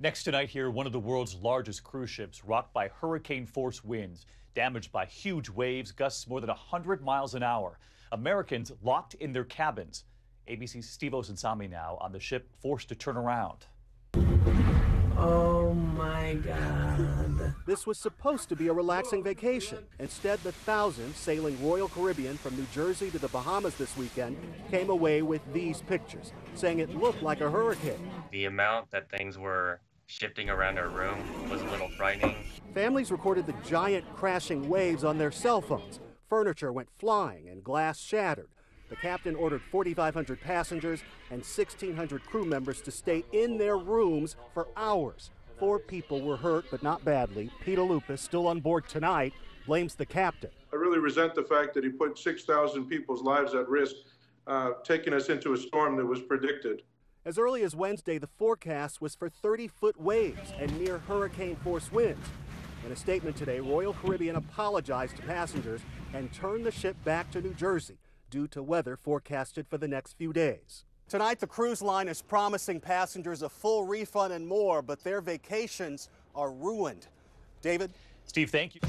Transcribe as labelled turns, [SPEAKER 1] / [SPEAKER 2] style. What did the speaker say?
[SPEAKER 1] Next tonight here, one of the world's largest cruise ships rocked by hurricane force winds, damaged by huge waves, gusts more than 100 miles an hour. Americans locked in their cabins. ABC's Steve Osunsami now on the ship forced to turn around.
[SPEAKER 2] Oh my God.
[SPEAKER 3] This was supposed to be a relaxing vacation. Instead, the thousands sailing Royal Caribbean from New Jersey to the Bahamas this weekend came away with these pictures, saying it looked like a hurricane.
[SPEAKER 4] The amount that things were shifting around our room was a little frightening.
[SPEAKER 3] Families recorded the giant crashing waves on their cell phones. Furniture went flying and glass shattered. The captain ordered 4,500 passengers and 1,600 crew members to stay in their rooms for hours. Four people were hurt, but not badly. Peter Lupus, still on board tonight, blames the captain.
[SPEAKER 5] I really resent the fact that he put 6,000 people's lives at risk, uh, taking us into a storm that was predicted.
[SPEAKER 3] As early as Wednesday, the forecast was for 30 foot waves and near hurricane force winds. In a statement today, Royal Caribbean apologized to passengers and turned the ship back to New Jersey due to weather forecasted for the next few days. Tonight, the cruise line is promising passengers a full refund and more, but their vacations are ruined. David?
[SPEAKER 1] Steve, thank you.